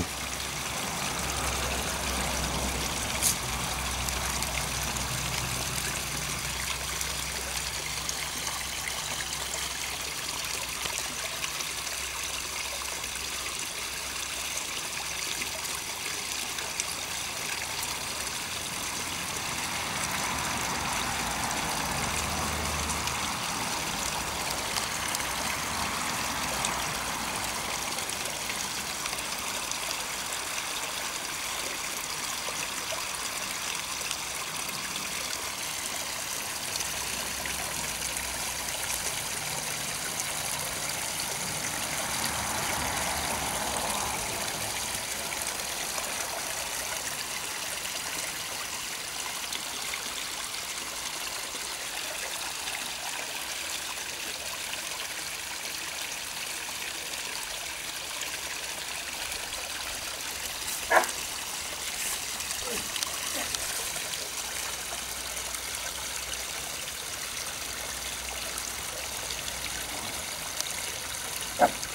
2015. Bye.